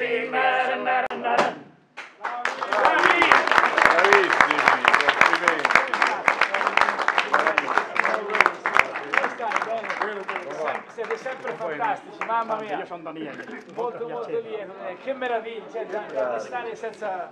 Bravissimi, Siete sempre fantastici, mamma mia. Io sono Daniele. Molto molto lieto, eh, che meraviglia, cioè, da- da stare senza